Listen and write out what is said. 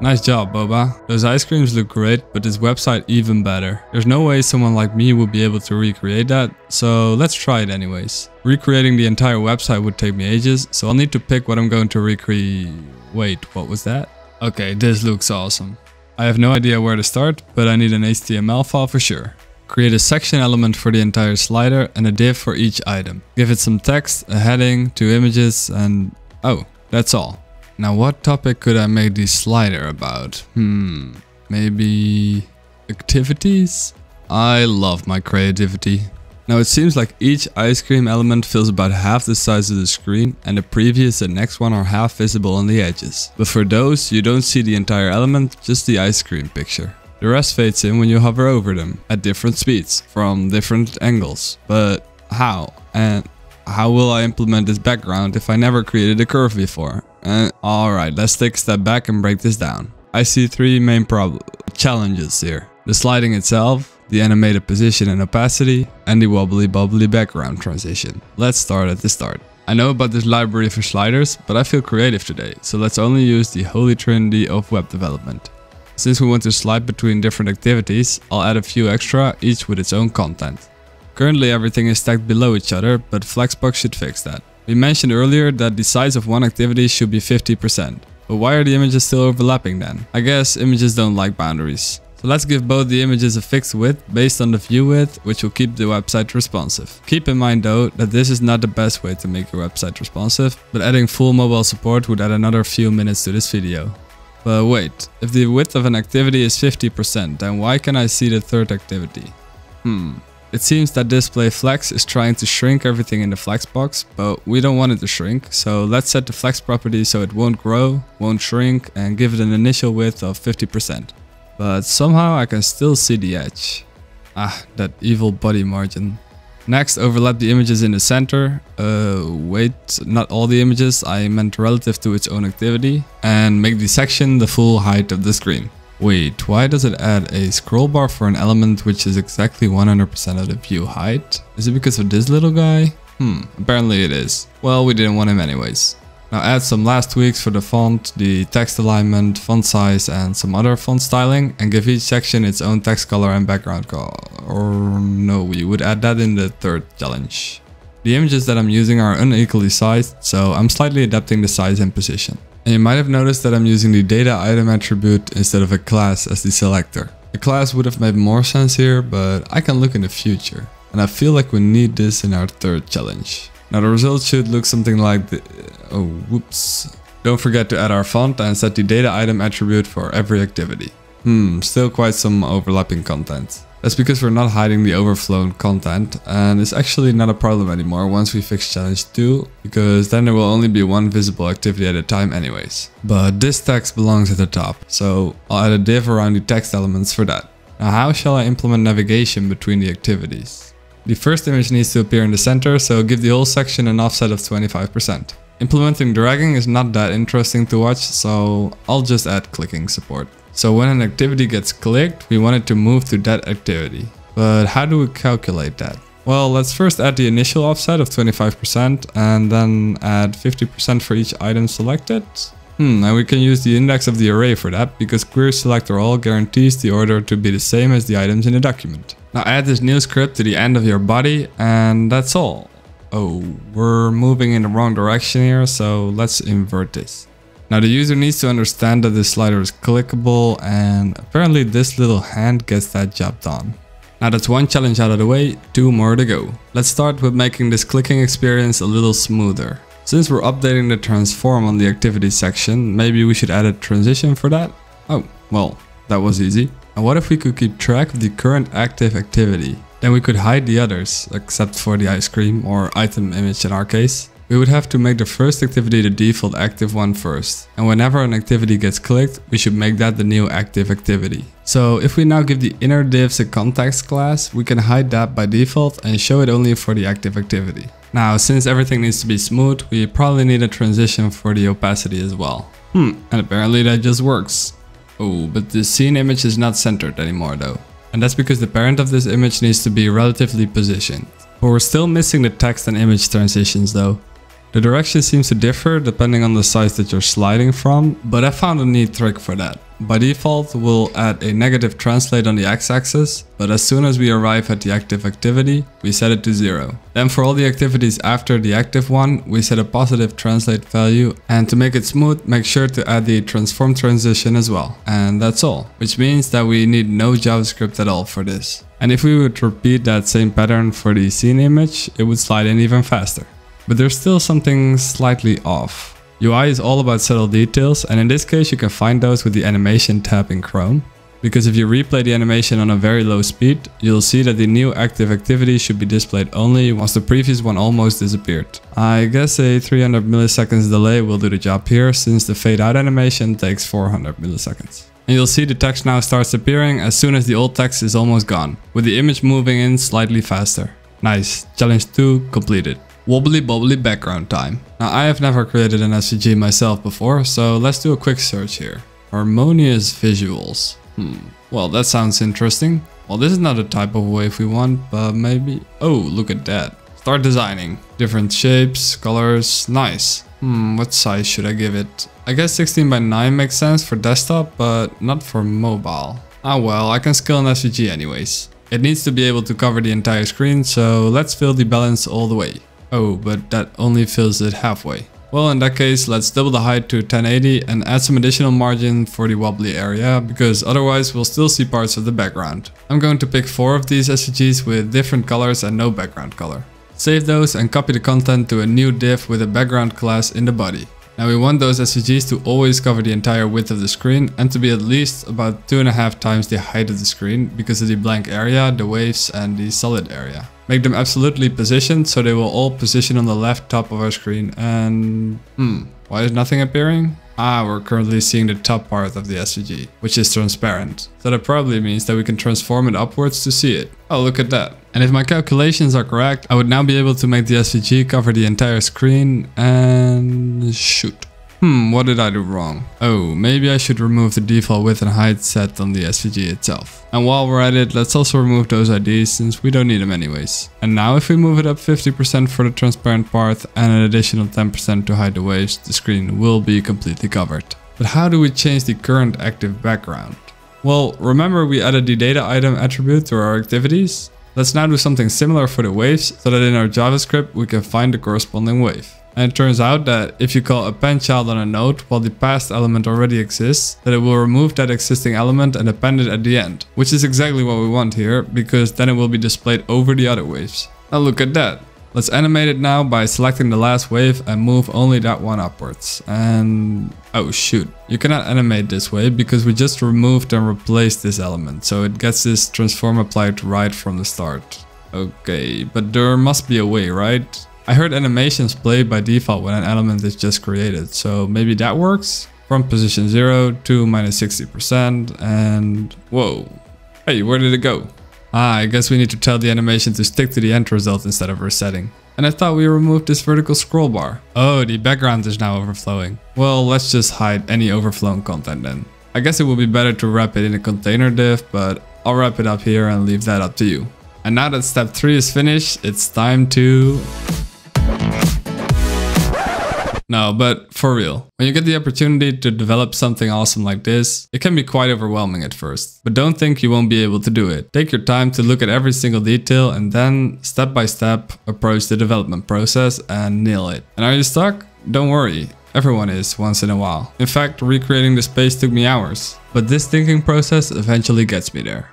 Nice job, Boba. Those ice creams look great, but this website even better. There's no way someone like me would be able to recreate that, so let's try it anyways. Recreating the entire website would take me ages, so I'll need to pick what I'm going to recreate. Wait, what was that? Okay, this looks awesome. I have no idea where to start, but I need an HTML file for sure. Create a section element for the entire slider and a div for each item. Give it some text, a heading, two images, and oh, that's all. Now what topic could I make this slider about? Hmm, maybe activities? I love my creativity. Now it seems like each ice cream element fills about half the size of the screen and the previous and next one are half visible on the edges. But for those, you don't see the entire element, just the ice cream picture. The rest fades in when you hover over them, at different speeds, from different angles. But how? And how will I implement this background if I never created a curve before? Uh, Alright, let's take a step back and break this down. I see three main challenges here. The sliding itself, the animated position and opacity, and the wobbly bobbly background transition. Let's start at the start. I know about this library for sliders, but I feel creative today, so let's only use the holy trinity of web development. Since we want to slide between different activities, I'll add a few extra, each with its own content. Currently everything is stacked below each other, but Flexbox should fix that. We mentioned earlier that the size of one activity should be 50%. But why are the images still overlapping then? I guess images don't like boundaries. So let's give both the images a fixed width based on the view width, which will keep the website responsive. Keep in mind though that this is not the best way to make your website responsive, but adding full mobile support would add another few minutes to this video. But wait, if the width of an activity is 50%, then why can I see the third activity? Hmm, it seems that display flex is trying to shrink everything in the flex box, but we don't want it to shrink, so let's set the flex property so it won't grow, won't shrink, and give it an initial width of 50%. But somehow I can still see the edge. Ah, that evil body margin. Next, overlap the images in the center. Uh, wait, not all the images, I meant relative to its own activity. And make the section the full height of the screen. Wait, why does it add a scroll bar for an element which is exactly 100% of the view height? Is it because of this little guy? Hmm, apparently it is. Well, we didn't want him anyways. Now add some last tweaks for the font, the text alignment, font size and some other font styling and give each section its own text color and background color. Or no, we would add that in the third challenge. The images that I'm using are unequally sized, so I'm slightly adapting the size and position. And you might have noticed that I'm using the data item attribute instead of a class as the selector. A class would have made more sense here, but I can look in the future. And I feel like we need this in our third challenge. Now the result should look something like the... Oh, whoops. Don't forget to add our font and set the data item attribute for every activity. Hmm, still quite some overlapping content. That's because we're not hiding the overflown content and it's actually not a problem anymore once we fix challenge 2 because then there will only be one visible activity at a time anyways. But this text belongs at the top so I'll add a div around the text elements for that. Now how shall I implement navigation between the activities? The first image needs to appear in the center so give the whole section an offset of 25%. Implementing dragging is not that interesting to watch so I'll just add clicking support. So when an activity gets clicked, we want it to move to that activity. But how do we calculate that? Well, let's first add the initial offset of 25% and then add 50% for each item selected. Hmm, and we can use the index of the array for that because query selector all guarantees the order to be the same as the items in the document. Now add this new script to the end of your body and that's all. Oh, we're moving in the wrong direction here, so let's invert this. Now the user needs to understand that this slider is clickable and apparently this little hand gets that job done. Now that's one challenge out of the way, two more to go. Let's start with making this clicking experience a little smoother. Since we're updating the transform on the activity section, maybe we should add a transition for that? Oh, well, that was easy. And what if we could keep track of the current active activity? Then we could hide the others, except for the ice cream or item image in our case. We would have to make the first activity the default active one first. And whenever an activity gets clicked, we should make that the new active activity. So if we now give the inner divs a context class, we can hide that by default and show it only for the active activity. Now, since everything needs to be smooth, we probably need a transition for the opacity as well. Hmm, and apparently that just works. Oh, but the scene image is not centered anymore though. And that's because the parent of this image needs to be relatively positioned. But we're still missing the text and image transitions though. The direction seems to differ depending on the size that you're sliding from, but I found a neat trick for that. By default, we'll add a negative translate on the x-axis, but as soon as we arrive at the active activity, we set it to zero. Then for all the activities after the active one, we set a positive translate value, and to make it smooth, make sure to add the transform transition as well. And that's all, which means that we need no JavaScript at all for this. And if we would repeat that same pattern for the scene image, it would slide in even faster. But there's still something slightly off. UI is all about subtle details and in this case you can find those with the animation tab in Chrome. Because if you replay the animation on a very low speed, you'll see that the new active activity should be displayed only once the previous one almost disappeared. I guess a 300 milliseconds delay will do the job here since the fade out animation takes 400 milliseconds. And you'll see the text now starts appearing as soon as the old text is almost gone, with the image moving in slightly faster. Nice, challenge 2 completed wobbly bobbly background time. Now I have never created an SVG myself before, so let's do a quick search here. Harmonious visuals. Hmm, well that sounds interesting. Well this is not the type of wave we want, but maybe... Oh, look at that. Start designing. Different shapes, colors, nice. Hmm, what size should I give it? I guess 16 by 9 makes sense for desktop, but not for mobile. Ah well, I can scale an SVG anyways. It needs to be able to cover the entire screen, so let's fill the balance all the way. Oh, but that only fills it halfway. Well, in that case, let's double the height to 1080 and add some additional margin for the wobbly area, because otherwise we'll still see parts of the background. I'm going to pick 4 of these SVGs with different colors and no background color. Save those and copy the content to a new div with a background class in the body. Now we want those SVGs to always cover the entire width of the screen and to be at least about 2.5 times the height of the screen because of the blank area, the waves and the solid area. Make them absolutely positioned so they will all position on the left top of our screen and... Hmm, why is nothing appearing? Ah, we're currently seeing the top part of the SVG, which is transparent. So that probably means that we can transform it upwards to see it. Oh, look at that. And if my calculations are correct, I would now be able to make the SVG cover the entire screen and shoot. Hmm, what did I do wrong? Oh, maybe I should remove the default width and height set on the SVG itself. And while we're at it, let's also remove those IDs since we don't need them anyways. And now if we move it up 50% for the transparent part and an additional 10% to hide the waves, the screen will be completely covered. But how do we change the current active background? Well, remember we added the data item attribute to our activities? Let's now do something similar for the waves so that in our JavaScript we can find the corresponding wave. And it turns out that if you call append child on a node while the past element already exists, that it will remove that existing element and append it at the end. Which is exactly what we want here, because then it will be displayed over the other waves. Now look at that. Let's animate it now by selecting the last wave and move only that one upwards. And oh shoot, you cannot animate this way because we just removed and replaced this element. So it gets this transform applied right from the start. Okay, but there must be a way, right? I heard animations play by default when an element is just created, so maybe that works? From position 0 to minus 60% and whoa, hey where did it go? Ah, I guess we need to tell the animation to stick to the end result instead of resetting. And I thought we removed this vertical scroll bar. Oh, the background is now overflowing. Well, let's just hide any overflowing content then. I guess it would be better to wrap it in a container div, but I'll wrap it up here and leave that up to you. And now that step 3 is finished, it's time to no, but for real, when you get the opportunity to develop something awesome like this, it can be quite overwhelming at first. But don't think you won't be able to do it. Take your time to look at every single detail and then, step by step, approach the development process and nail it. And are you stuck? Don't worry, everyone is once in a while. In fact, recreating the space took me hours. But this thinking process eventually gets me there.